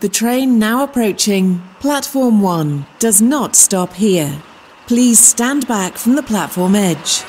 The train now approaching platform 1 does not stop here. Please stand back from the platform edge.